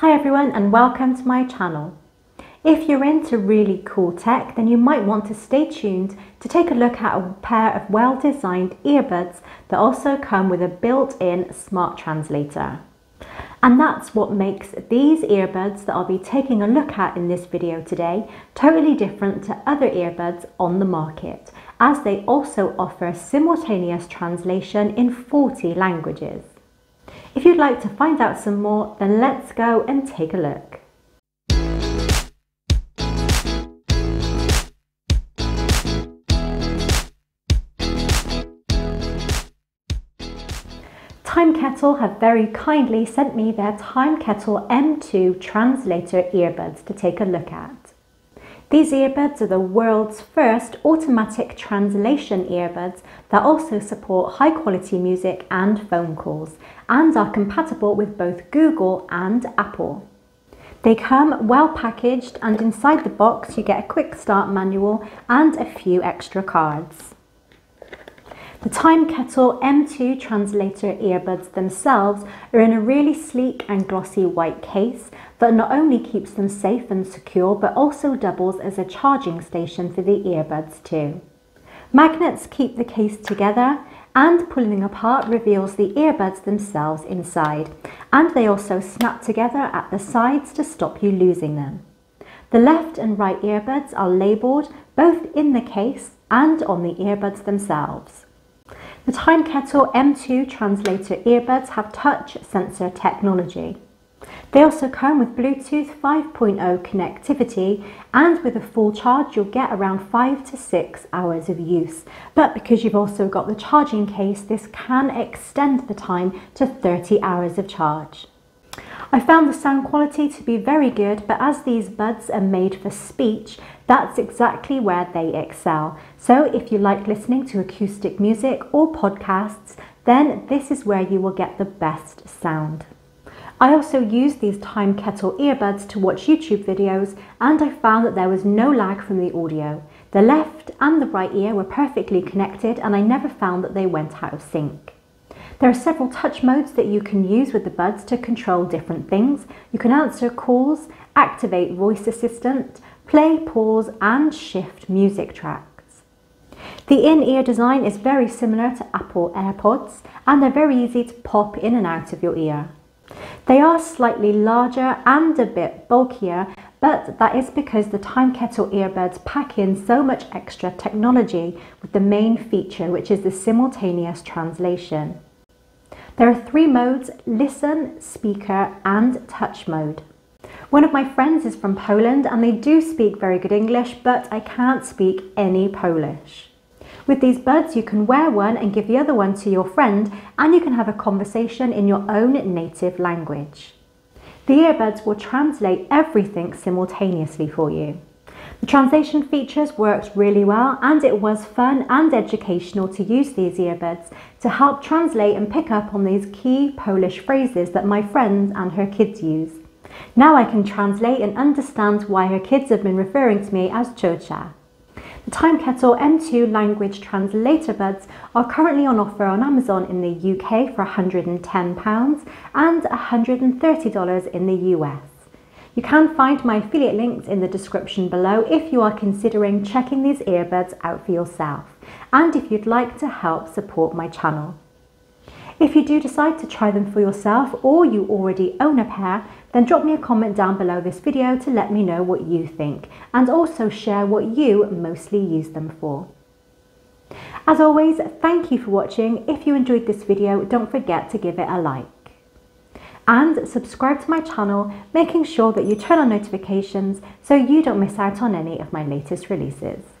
Hi everyone and welcome to my channel. If you're into really cool tech then you might want to stay tuned to take a look at a pair of well-designed earbuds that also come with a built-in smart translator. And that's what makes these earbuds that I'll be taking a look at in this video today totally different to other earbuds on the market as they also offer simultaneous translation in 40 languages. If you'd like to find out some more, then let's go and take a look. Timekettle have very kindly sent me their Timekettle M2 translator earbuds to take a look at. These earbuds are the world's first automatic translation earbuds that also support high quality music and phone calls and are compatible with both Google and Apple. They come well packaged and inside the box you get a quick start manual and a few extra cards. The Timekettle M2 translator earbuds themselves are in a really sleek and glossy white case that not only keeps them safe and secure but also doubles as a charging station for the earbuds too. Magnets keep the case together and pulling apart reveals the earbuds themselves inside and they also snap together at the sides to stop you losing them. The left and right earbuds are labelled both in the case and on the earbuds themselves. The Timekettle M2 translator earbuds have touch sensor technology. They also come with Bluetooth 5.0 connectivity and with a full charge you'll get around 5 to 6 hours of use. But because you've also got the charging case, this can extend the time to 30 hours of charge. I found the sound quality to be very good, but as these buds are made for speech, that's exactly where they excel. So if you like listening to acoustic music or podcasts, then this is where you will get the best sound. I also used these Timekettle earbuds to watch YouTube videos and I found that there was no lag from the audio. The left and the right ear were perfectly connected and I never found that they went out of sync. There are several touch modes that you can use with the buds to control different things. You can answer calls, activate voice assistant, play, pause and shift music tracks. The in-ear design is very similar to Apple AirPods and they're very easy to pop in and out of your ear. They are slightly larger and a bit bulkier, but that is because the Timekettle earbuds pack in so much extra technology with the main feature, which is the simultaneous translation. There are three modes, listen, speaker and touch mode. One of my friends is from Poland and they do speak very good English, but I can't speak any Polish. With these buds, you can wear one and give the other one to your friend and you can have a conversation in your own native language. The earbuds will translate everything simultaneously for you. The translation features worked really well and it was fun and educational to use these earbuds to help translate and pick up on these key Polish phrases that my friend and her kids use. Now I can translate and understand why her kids have been referring to me as Chocha. The Timekettle M2 language translator buds are currently on offer on Amazon in the UK for £110 and $130 in the US. You can find my affiliate links in the description below if you are considering checking these earbuds out for yourself and if you'd like to help support my channel. If you do decide to try them for yourself or you already own a pair, then drop me a comment down below this video to let me know what you think and also share what you mostly use them for. As always, thank you for watching. If you enjoyed this video, don't forget to give it a like. And subscribe to my channel, making sure that you turn on notifications so you don't miss out on any of my latest releases.